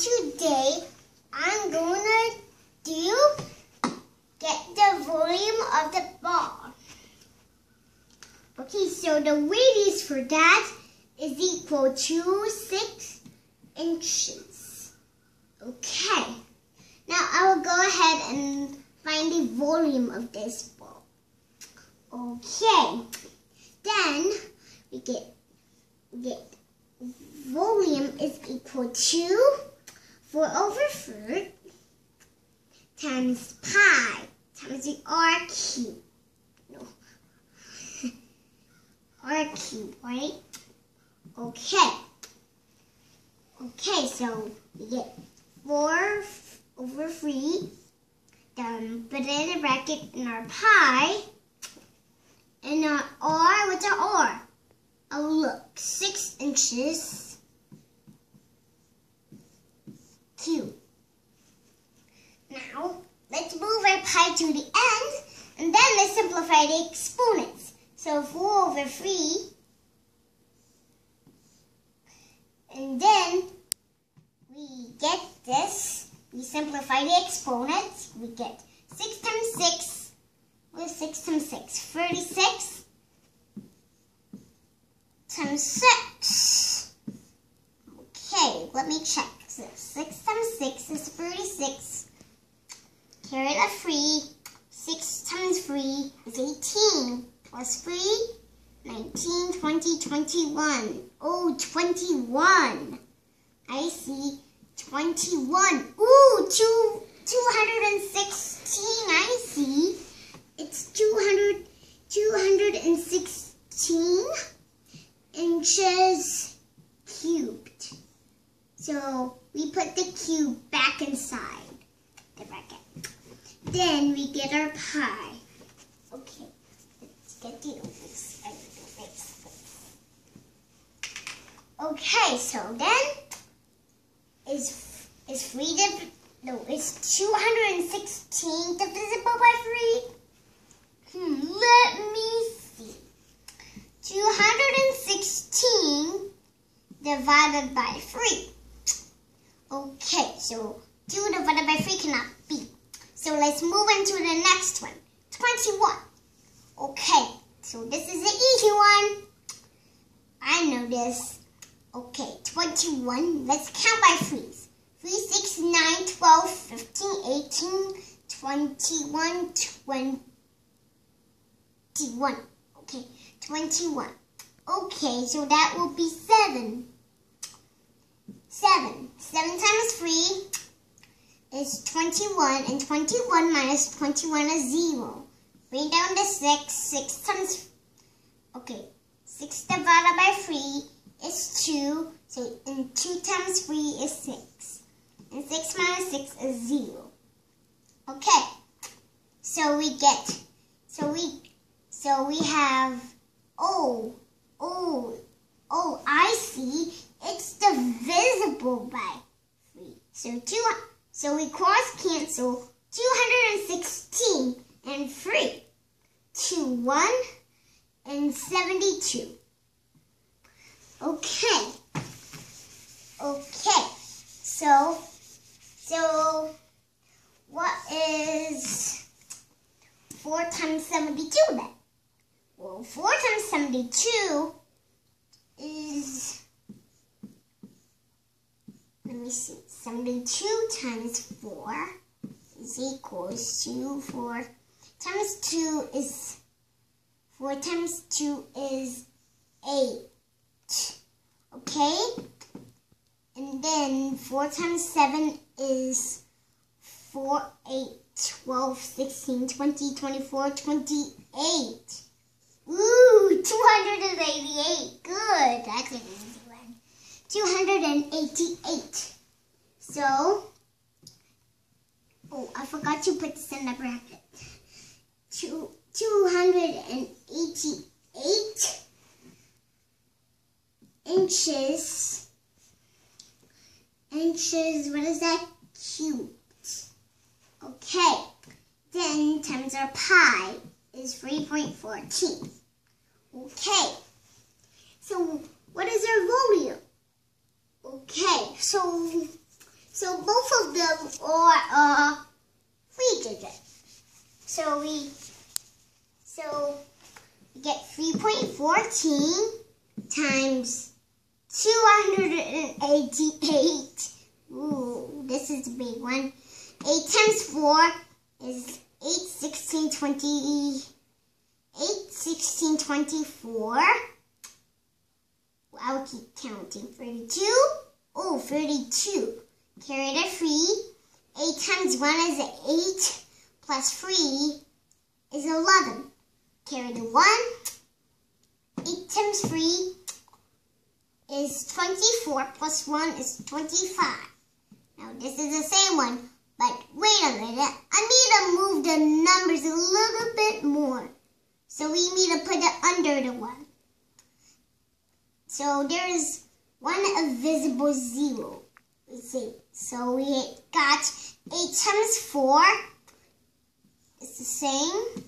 today I'm gonna do get the volume of the ball. Okay, so the radius for that is equal to 6 inches. Okay, now I will go ahead and find the volume of this ball. Okay, then we get, get volume is equal to 4 over 4 times pi times the r cube. No. r cube, right? Okay. Okay, so we get 4 over 3. Then put in a bracket in our pi. And our r, what's our r? Oh, look, 6 inches cube. Now, let's move our pi to the end, and then let's simplify the exponents. So 4 over 3, and then we get this, we simplify the exponents, we get 6 times 6, with 6 times 6, 36 times 6. Okay, let me check. So 6 times 6 is 36. A 3. 6 times 3 is 18. Plus 3, 19, 20, 21. Oh, 21. I see. 21. Ooh, two, 216. I see. It's 200, 216 inches cubed. So we put the cube back inside the bracket. Then we get our pi. Okay, let's get the. Okay, so then is is three div no is two hundred and sixteen divisible by three? Hmm, let me see. Two hundred and sixteen divided by three. Okay, so 2 divided by 3 cannot be. So let's move into the next one. 21. Okay, so this is the easy one. I know this. Okay, 21. Let's count by 3s. 3, 6, 9, 12, 15, 18, 21, 21. Okay, 21. Okay, so that will be 7. 7. 7 times 3 is 21, and 21 minus 21 is 0. Bring down the 6. 6 times... Okay, 6 divided by 3 is 2. So, and 2 times 3 is 6. And 6 minus 6 is 0. Okay, so we get... So we... So we have... Oh, oh, oh, I see. It's divisible by 3. So, two, so we cross cancel 216 and 3 to 1 and 72. Okay. Okay. So, so what is 4 times 72 then? Well, 4 times 72 is let me see, 72 times 4 is equals to 4 times 2 is, 4 times 2 is 8. Okay? And then 4 times 7 is 4, 8, 12, 16, 20, 24, 28. Ooh, 288. Good. 288. So, oh, I forgot to put this in the bracket. Two, 288 inches, inches, what is that? Cubed. Okay, then times our pi is 3.14. Okay, so what is our volume? Okay, so so both of them are uh, free digits. So we so we get 3.14 times 288. Ooh, this is a big one. 8 times 4 is 8, 16, 20, 8, 16, 24. I'll keep counting. 32. Oh, 32. Carry the 3. 8 times 1 is 8 plus 3 is 11. Carry the 1. 8 times 3 is 24 plus 1 is 25. Now this is the same one, but wait a minute. I need to move the numbers a little bit more. So we need to put it under the 1. So there is one invisible zero. Let's see. So we got 8 times 4. It's the same.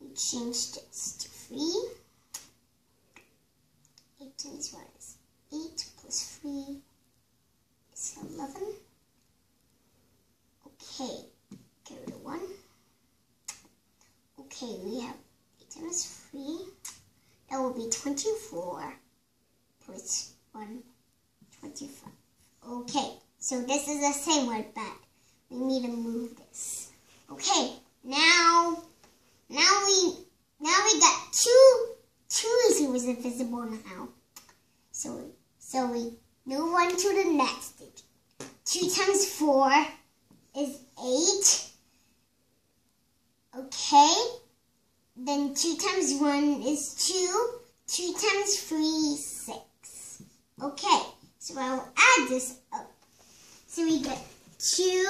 We changed this to 3. 8 times 1 is 8 plus 3 is 11. Okay, carry the 1. Okay, we have 8 times 3. That will be 24 plus 1, 25. Okay, so this is the same word, but we need to move this. Okay, now, now we, now we got two, two zeros invisible now. So, so we move on to the next digit. 2 times 4 is 8. Okay, then 2 times 1 is 2. 2 times 3 is 6. Okay, so I'll add this up. So we get 2.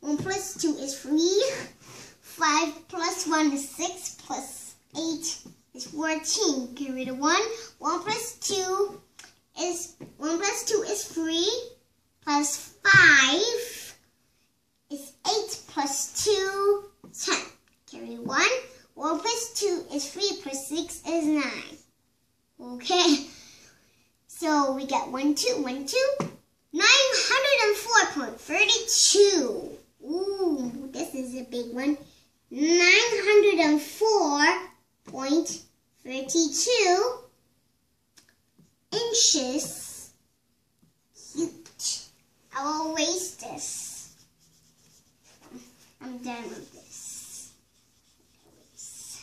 1 plus 2 is 3. 5 plus 1 is 6 plus 8 is 14. Get rid of 1. 1 plus 2 is 1 plus 2 is 3 plus 5 is 8 plus 2 10. Carry 1. 1 plus 2 is 3 plus 6 is 9. Okay. So we got 1, 2, 1, 2. 904.32. Ooh, this is a big one. 904.32 inches. Cute. I will erase this. I'm done with this. Erase.